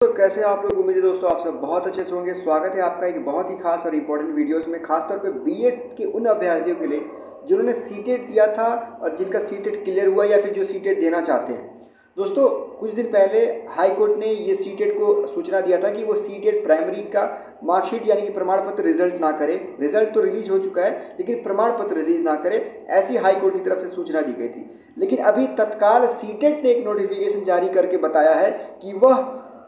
तो कैसे आप लोग उम्मीद है दोस्तों आप सब बहुत अच्छे से होंगे। स्वागत है आपका एक बहुत ही खास और इम्पोर्टेंट वीडियोस में, खासतौर पे बीएड के उन अभ्यर्थियों के लिए, जिन्होंने सीटेट दिया था और जिनका सीटेट क्लियर हुआ या फिर जो सीटेट देना चाहते हैं। दोस्तों, कुछ दिन पहले हाई कोर्ट ने ये सीटेट को सूचना दिया था कि वो सीटेट प्राइमरी का मार्कशीट यानी कि प्रमाण पत्र रिज़ल्ट ना करे। रिज़ल्ट तो रिलीज़ हो चुका है, लेकिन प्रमाण पत्र रिलीज़ ना करे, ऐसी हाई कोर्ट की तरफ़ से सूचना दी गई थी। लेकिन अभी तत्काल सीटेट ने एक नोटिफिकेशन जारी करके बताया है कि वह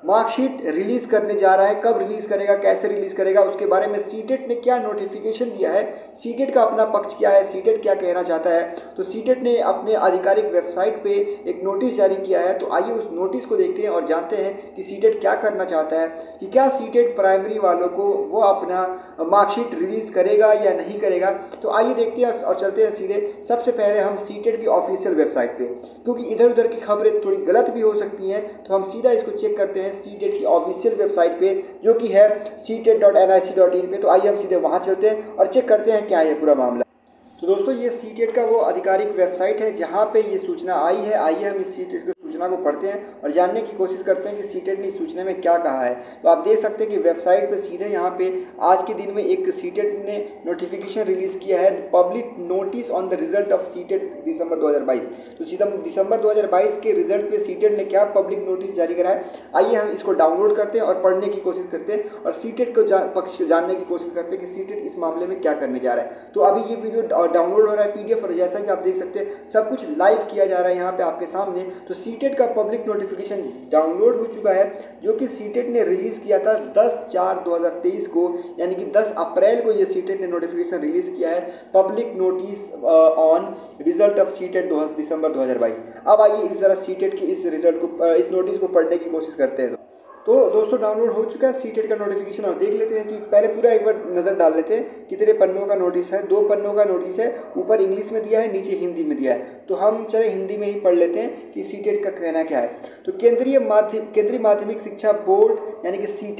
मार्कशीट रिलीज़ करने जा रहा है, कब रिलीज़ करेगा, कैसे रिलीज़ करेगा, उसके बारे में सीटेट ने क्या नोटिफिकेशन दिया है सीटेट का अपना पक्ष क्या है सीटेट क्या कहना चाहता है तो सीटेट ने अपने आधिकारिक वेबसाइट पे एक नोटिस जारी किया है तो आइए उस नोटिस को देखते हैं और जानते हैं कि सीटेट क्या करना चाहता है, कि क्या सीटेट प्राइमरी वालों को वो अपना मार्कशीट रिलीज़ करेगा या नहीं करेगा। तो आइए देखते हैं और चलते हैं सीधे। सबसे पहले हम सीटेट की ऑफिशियल वेबसाइट पर क्योंकि इधर उधर की खबरें थोड़ी गलत भी हो सकती हैं तो हम सीधा इसको चेक करते हैं हैं सी टेट की ऑफिशियल वेबसाइट पे, जो कि है CTET dot N I C dot in पर तो आइए हम सीधे वहाँ चलते हैं और चेक करते हैं क्या है पूरा मामला तो दोस्तों, ये सी टेट का वो आधिकारिक वेबसाइट है जहाँ पे ये सूचना आई है। आइए हम इस सी सूचना को पढ़ते हैं और जानने की कोशिश करते हैं कि सीटेट ने सूचना में क्या कहा है। तो आप देख सकते हैं कि वेबसाइट पर सीधे यहाँ पे आज के दिन में एक सीटेट ने नोटिफिकेशन रिलीज़ किया है public notice on the result of CTET December 2022 तो सीधा दिसंबर 2022 के रिज़ल्ट पे सीटेट ने क्या पब्लिक नोटिस जारी करा है? आइए हम इसको डाउनलोड करते हैं और पढ़ने की कोशिश करते हैं और सीटेट को जान, पक्ष जानने की कोशिश करते हैं कि सीटेट इस मामले में क्या करने जा रहा है। तो अभी ये वीडियो डाउनलोड हो रहा है पीडीएफ और जैसा कि आप देख सकते हैं सब कुछ लाइव किया जा रहा है यहाँ पे आपके सामने। तो सीटेट सीटेट का पब्लिक नोटिफिकेशन डाउनलोड हो चुका है, जो कि सीटेट ने रिलीज़ किया था 10 चार 2023 को, यानी कि 10 अप्रैल को ये सीटेट ने नोटिफिकेशन रिलीज़ किया है, public notice on result of CTET December 2022 अब आइए इस ज़रा सीटेट की इस रिज़ल्ट को इस नोटिस को पढ़ने की कोशिश करते हैं। तो दोस्तों डाउनलोड हो चुका है सी टेट का नोटिफिकेशन और देख लेते हैं कि पहले पूरा एक बार नज़र डाल लेते हैं कितने पन्नों का नोटिस है, दो पन्नों का नोटिस है, ऊपर इंग्लिश में दिया है, नीचे हिंदी में दिया है। तो हम चले हिंदी में ही पढ़ लेते हैं कि सी टेट का कहना क्या है। तो केंद्रीय माध्यम केंद्रीय माध्यमिक शिक्षा बोर्ड, यानी कि सी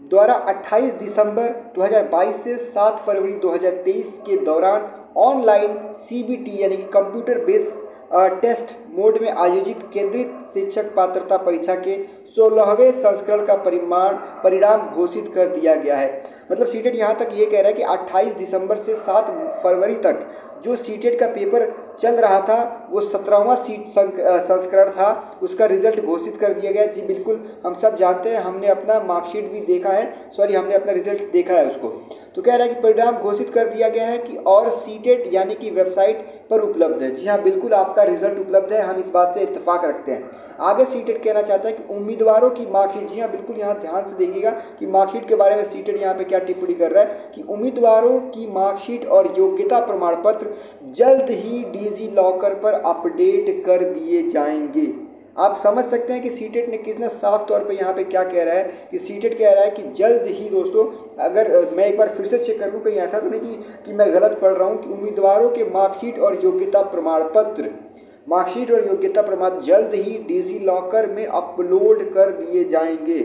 द्वारा 28 दिसंबर 2022 से 7 फरवरी 2023 के दौरान ऑनलाइन सीबीटी यानी कि कंप्यूटर बेस्ड टेस्ट मोड में आयोजित केंद्रित शिक्षक पात्रता परीक्षा के सोलहवें संस्करण का परिमाण, परिणाम घोषित कर दिया गया है। मतलब सीटेट यहाँ तक ये कह रहा है कि 28 दिसंबर से 7 फरवरी तक जो सीटेट का पेपर चल रहा था, वो सत्रहवा सीट संस्करण था, उसका रिज़ल्ट घोषित कर दिया गया। जी, बिल्कुल, हम सब जानते हैं, हमने अपना मार्कशीट भी देखा है, सॉरी, हमने अपना रिज़ल्ट देखा है उसको। तो कह रहा है कि परिणाम घोषित कर दिया गया है कि और सीटेट यानी कि वेबसाइट पर उपलब्ध है। जी हाँ बिल्कुल आपका रिज़ल्ट उपलब्ध है, हम इस बात से इतफाक रखते हैं। आगे सीटेट कहना चाहता है कि उम्मीदवारों की मार्कशीट जी हाँ बिल्कुल यहाँ ध्यान से देखिएगा कि मार्कशीट के बारे में सीटेट यहाँ पे क्या टिप्पणी कर रहा है कि उम्मीदवारों की मार्कशीट और योग्यता प्रमाण पत्र जल्द ही डिजी लॉकर पर अपडेट कर दिए जाएँगे। आप समझ सकते हैं कि सीटेट ने कितना साफ़ तौर पे यहाँ पे क्या कह रहा है कि सीटेट कह रहा है कि जल्द ही दोस्तों अगर मैं एक बार फिर से चेक कर लूँ कहीं ऐसा तो नहीं कि, कि मैं गलत पढ़ रहा हूँ कि उम्मीदवारों के मार्कशीट और योग्यता प्रमाण पत्र मार्कशीट और योग्यता प्रमाण जल्द ही डिजी लॉकर में अपलोड कर दिए जाएँगे।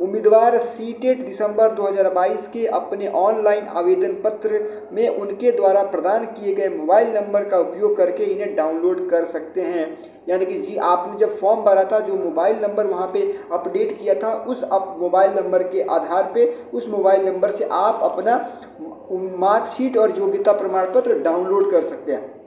उम्मीदवार सीटेट दिसंबर 2022 के अपने ऑनलाइन आवेदन पत्र में उनके द्वारा प्रदान किए गए मोबाइल नंबर का उपयोग करके इन्हें डाउनलोड कर सकते हैं। यानी कि जी, आपने जब फॉर्म भरा था, जो मोबाइल नंबर वहाँ पे अपडेट किया था, उस अप, मोबाइल नंबर के आधार पे, उस मोबाइल नंबर से आप अपना मार्कशीट और योग्यता प्रमाण पत्र डाउनलोड कर सकते हैं।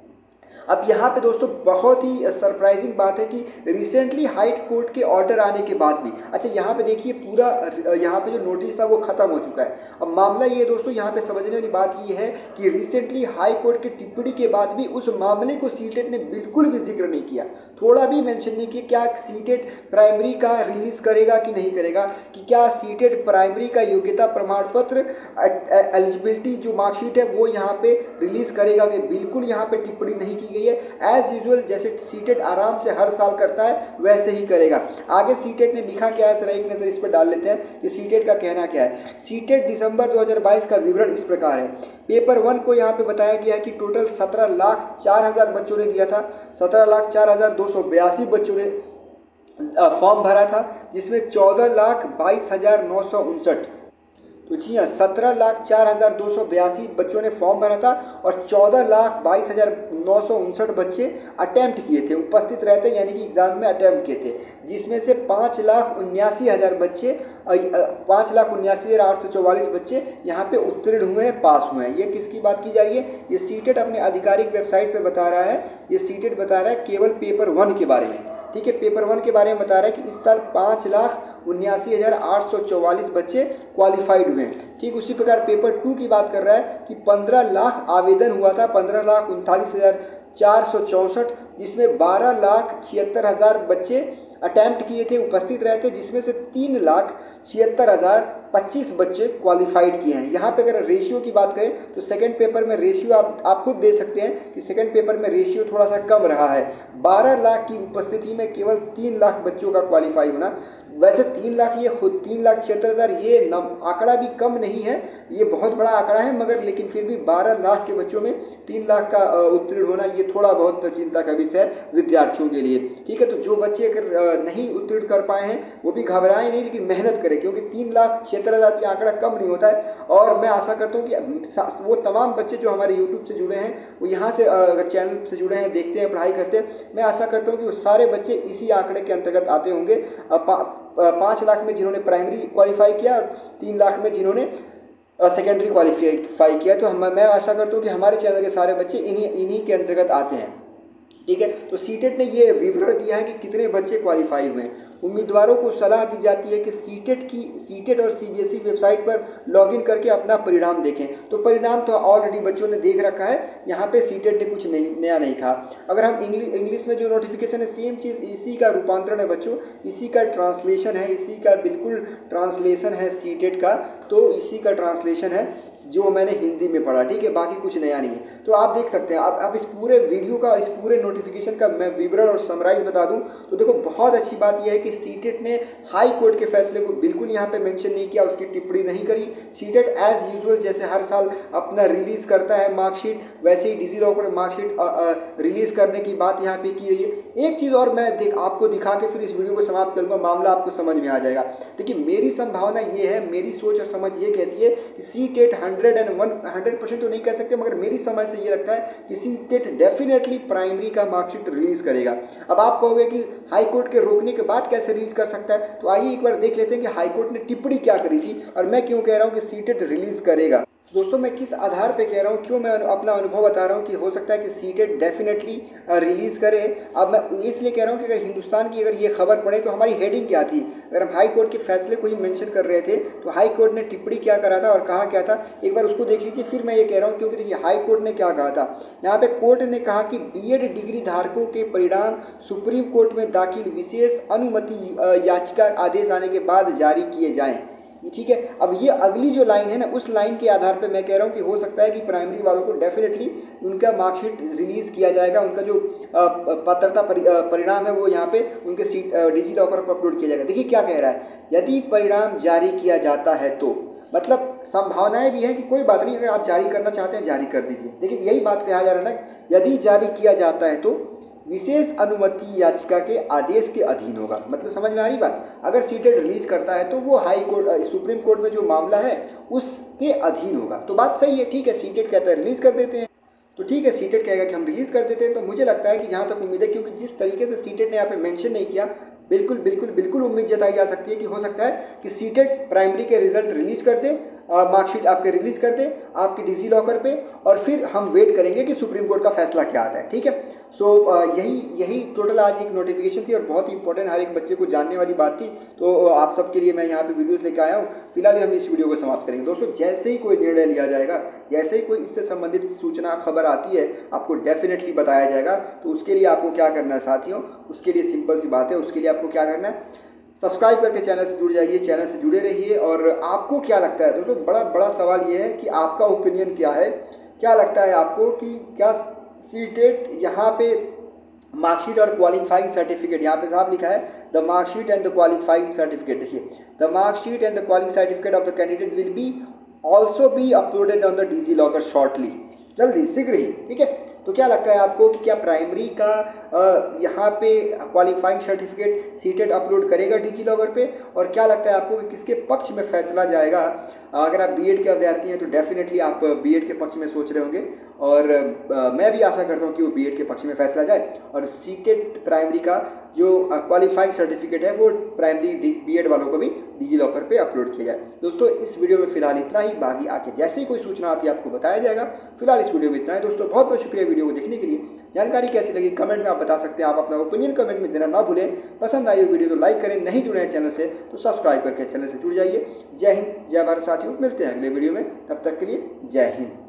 अब यहाँ पे दोस्तों बहुत ही सरप्राइजिंग बात है कि रिसेंटली हाई कोर्ट के ऑर्डर आने के बाद भी अच्छा यहाँ पे देखिए पूरा, यहाँ पे जो नोटिस था वो ख़त्म हो चुका है। अब मामला ये दोस्तों, यहाँ पे समझने वाली बात ये है कि रिसेंटली हाई कोर्ट की टिप्पणी के बाद भी उस मामले को सीटेट ने बिल्कुल भी ज़िक्र नहीं किया। थोड़ा भी मेंशन नहीं किया, क्या सीटेट प्राइमरी का रिलीज़ करेगा कि नहीं करेगा, कि क्या सीटेट प्राइमरी का योग्यता प्रमाण पत्र एलिजिबिलिटी जो मार्कशीट है वो यहाँ पे रिलीज़ करेगा कि बिल्कुल यहाँ पे टिप्पणी नहीं की गई। है। एज यूजल जैसे सीटेट आराम से हर साल करता है, वैसे ही करेगा। आगे सीटेट ने लिखा क्या है? सर एक नज़र इस पर डाल लेते हैं कि सीटेट का कहना क्या है। सीटेट दिसंबर 2022 का विवरण इस प्रकार है। पेपर वन को यहाँ पे बताया गया है कि टोटल सत्रह लाख चार हज़ार बच्चों ने दिया था। सत्रह लाख चार हज़ार दो सौ बयासी बच्चों ने फॉर्म भरा था, जिसमें चौदह लाख बाईस हज़ार नौ सौ उनसठ तो जी हाँ सत्रह लाख चार हज़ार दो सौ बयासी बच्चों ने फॉर्म भरा था और चौदह लाख बाईस हज़ार नौ सौ उनसठ बच्चे अटैम्प्ट किए थे, उपस्थित रहते यानी कि एग्ज़ाम में अटैम्प्ट किए थे, जिसमें से पाँच लाख उन्यासी हज़ार बच्चे पाँच लाख उन्यासी हज़ार आठ सौ चौवालीस बच्चे यहाँ पे उत्तीर्ण हुए हैं, पास हुए हैं। ये किसकी बात की जा रही है? ये सीटेट अपने आधिकारिक वेबसाइट पर बता रहा है। ये सीटेट बता रहा है केवल पेपर वन के बारे में। ठीक है पेपर वन के बारे में बता रहा है कि इस साल पाँच लाख उन्यासी हज़ार आठ सौ चौवालीस बच्चे क्वालिफाइड हुए हैं। ठीक उसी प्रकार पेपर टू की बात कर रहा है कि पंद्रह लाख आवेदन हुआ था, पंद्रह लाख उनतालीस हज़ार चार सौ चौंसठ, जिसमें बारह लाख छिहत्तर हज़ार बच्चे अटैम्प्ट किए थे, उपस्थित रहे थे, जिसमें से तीन लाख छिहत्तर हज़ार पच्चीस बच्चे क्वालिफाइड किए हैं। यहाँ पे अगर रेशियो की बात करें तो सेकंड पेपर में रेशियो आप आप खुद दे सकते हैं कि सेकंड पेपर में रेशियो थोड़ा सा कम रहा है। बारह लाख की उपस्थिति में केवल तीन लाख बच्चों का क्वालिफाई होना। वैसे तीन लाख ये खुद, तीन लाख छिहत्तर हज़ार ये नम, आंकड़ा भी कम नहीं है, ये बहुत बड़ा आंकड़ा है, मगर लेकिन फिर भी बारह लाख के बच्चों में तीन लाख का उत्तीर्ण होना, ये थोड़ा बहुत चिंता का विषय है विद्यार्थियों के लिए। ठीक है तो जो बच्चे अगर नहीं उत्तीर्ण कर पाए हैं, वो भी घबराएँ नहीं, लेकिन मेहनत करें, क्योंकि तीन लाख छिहत्तर हज़ार की आंकड़ा कम नहीं होता है। और मैं आशा करता हूँ कि वो तमाम बच्चे जो हमारे यूट्यूब से जुड़े हैं, वो यहाँ से अगर चैनल से जुड़े हैं, देखते हैं, पढ़ाई करते हैं, मैं आशा करता हूँ कि वो सारे बच्चे इसी आंकड़े के अंतर्गत आते होंगे। पाँच लाख में जिन्होंने प्राइमरी क्वालिफाई किया और तीन लाख में जिन्होंने सेकेंडरी क्वालिफाई किया तो हम, मैं आशा करता हूँ कि हमारे चैनल के सारे बच्चे इन्हीं इन्हीं के अंतर्गत आते हैं। ठीक है? तो सीटेट ने ये विवरण दिया है कि कितने बच्चे क्वालिफाई हुए हैं। उम्मीदवारों को सलाह दी जाती है कि सीटेट की सीटेट और सीबीएसई वेबसाइट पर लॉगिन करके अपना परिणाम देखें। तो परिणाम तो ऑलरेडी बच्चों ने देख रखा है, यहाँ पे सीटेट ने कुछ नहीं, नया नहीं कहा। अगर हम इंग्लिश इंग्लिश में जो नोटिफिकेशन है सेम चीज़ इसी का रूपांतरण है बच्चों, इसी का ट्रांसलेशन है, इसी का बिल्कुल ट्रांसलेशन है सीटेट का तो इसी का ट्रांसलेशन है जो मैंने हिंदी में पढ़ा, ठीक है? बाकी कुछ नया नहीं है। तो आप देख सकते हैं, आप आप इस पूरे वीडियो का, इस पूरे नोटिफिकेशन का मैं विवरण और समराइज बता दूँ तो देखो, बहुत अच्छी बात यह है कि सीटेट ने हाई कोर्ट के फैसले को बिल्कुल यहाँ पे मेंशन नहीं किया, उसकी टिप्पणी नहीं करी। सीटेट एज यूजुअल जैसे हर साल अपना रिलीज़ करता है मार्कशीट वैसे ही डिजी लॉकर मार्कशीट रिलीज़ करने की बात यहाँ पे की रही है। एक चीज़ और मैं देख, आपको दिखा के फिर इस वीडियो को समाप्त करूँगा, मामला आपको समझ में आ जाएगा। देखिए, मेरी संभावना ये है, मेरी सोच और समझ ये कहती है कि CTET hundred and one तो नहीं कह सकते, मगर मेरी समझ से ये लगता है कि सी टेट डेफिनेटली प्राइमरी का मार्कशीट रिलीज़ करेगा। अब आप कहोगे कि हाई कोर्ट के रोकने के बाद कैसे रिलीज़ कर सकता है? तो आइए एक बार देख लेते हैं कि हाई कोर्ट ने टिप्पणी क्या करी थी और मैं क्यों कह रहा हूँ कि सीटेट रिलीज़ करेगा। दोस्तों, मैं किस आधार पे कह रहा हूँ? क्यों मैं अपना अनुभव बता रहा हूँ कि हो सकता है कि सीटेड डेफिनेटली रिलीज़ करे। अब मैं इसलिए कह रहा हूँ कि अगर हिंदुस्तान की अगर ये खबर पड़े तो हमारी हेडिंग क्या थी? अगर हम हाई कोर्ट के फैसले को ही मेंशन कर रहे थे तो हाई कोर्ट ने टिप्पणी क्या करा था और कहा क्या था? एक बार उसको देख लीजिए, फिर मैं ये कह रहा हूँ, क्योंकि देखिए हाई कोर्ट ने क्या कहा था? यहाँ पे कोर्ट ने कहा कि बी डिग्री धारकों के परिणाम सुप्रीम कोर्ट में दाखिल विशेष अनुमति याचिका आदेश आने के बाद जारी किए जाएँ। ठीक है? अब ये अगली जो लाइन है ना, उस लाइन के आधार पे मैं कह रहा हूँ कि हो सकता है कि प्राइमरी वालों को डेफिनेटली उनका मार्कशीट रिलीज़ किया जाएगा, उनका जो पात्रता परिणाम है वो यहाँ पे उनके सीट डिजी लॉकर पर अपलोड किया जाएगा। देखिए क्या कह रहा है, यदि परिणाम जारी किया जाता है तो मतलब संभावनाएँ भी हैं कि कोई बात नहीं, अगर आप जारी करना चाहते हैं, जारी कर दीजिए। देखिए यही बात कहा जा रहा है ना, यदि जारी किया जाता है तो विशेष अनुमति याचिका के आदेश के अधीन होगा। मतलब समझ में आ रही बात? अगर सीटेड रिलीज़ करता है तो वो हाई कोर्ट सुप्रीम कोर्ट में जो मामला है, उसके अधीन होगा। तो बात सही है, ठीक है, सीटेड कहता है रिलीज़ कर देते हैं। तो ठीक है, सीटेड कहेगा कि हम रिलीज़ कर देते हैं तो मुझे लगता है कि जहाँ तक उम्मीद है, क्योंकि जिस तरीके से सीटेड ने यहाँ पे मेंशन नहीं किया, बिल्कुल बिल्कुल बिल्कुल उम्मीद जताई जा सकती है कि हो सकता है कि सीटेड प्राइमरी के रिज़ल्ट रिलीज़ कर दे मार्कशीट आपके रिलीज़ कर दे, आपके डिजी लॉकर पे, और फिर हम वेट करेंगे कि सुप्रीम कोर्ट का फैसला क्या आता है, ठीक है? सो so, यही यही टोटल आज एक नोटिफिकेशन थी और बहुत ही इंपॉर्टेंट हर एक बच्चे को जानने वाली बात थी। तो आप सबके लिए मैं यहाँ पे वीडियोस लेके आया हूँ। फ़िलहाल हम इस वीडियो को समाप्त करेंगे। दोस्तों जैसे ही कोई निर्णय लिया जाएगा जैसे ही कोई इससे संबंधित सूचना खबर आती है आपको डेफिनेटली बताया जाएगा। तो उसके लिए आपको क्या करना है साथियों? उसके लिए सिंपल सी बात है। उसके लिए आपको क्या करना है? सब्सक्राइब करके चैनल से जुड़ जाइए चैनल से जुड़े रहिए। और आपको क्या लगता है? दोस्तों बड़ा बड़ा सवाल ये है कि आपका ओपिनियन क्या है? क्या लगता है आपको कि क्या सी टेट यहाँ पे मार्कशीट और क्वालिफाइंग सर्टिफिकेट, यहाँ पे साहब लिखा है, the marksheet and the qualifying certificate देखिए, the marksheet and the qualifying certificate of the candidate will be, also be uploaded on the DigiLocker shortly जल्दी, शीघ्र ही, ठीक है? तो क्या लगता है आपको कि क्या प्राइमरी का यहाँ पे क्वालिफाइंग सर्टिफिकेट सीटेड अपलोड करेगा डिजी लॉकर पे? और क्या लगता है आपको कि किसके पक्ष में फैसला जाएगा? अगर आप बीएड के अभ्यर्थी हैं तो डेफिनेटली आप बीएड के पक्ष में सोच रहे होंगे। और मैं भी आशा करता हूँ कि वो बीएड के पक्ष में फैसला जाए। और सीटेड प्राइमरी का जो क्वालिफाइंग सर्टिफिकेट है, वो प्राइमरी बीएड वालों को भी डिजी लॉकर पे अपलोड किया जाए। दोस्तों, इस वीडियो में फ़िलहाल इतना ही। बाकी आके जैसे ही कोई सूचना आती है, आपको बताया जाएगा। फ़िलहाल इस वीडियो में इतना है। दोस्तों, बहुत बहुत शुक्रिया वीडियो को देखने के लिए। जानकारी कैसी लगी कमेंट में आप बता सकते हैं। आप अपना ओपिनियन कमेंट में देना ना भूलें। पसंद आई वीडियो तो लाइक करें। नहीं जुड़े हैं चैनल से तो सब्सक्राइब करके चैनल से जुड़ जाइए। जय हिंद, जय भारत साथियों। मिलते हैं अगले वीडियो में। तब तक के लिए जय हिंद।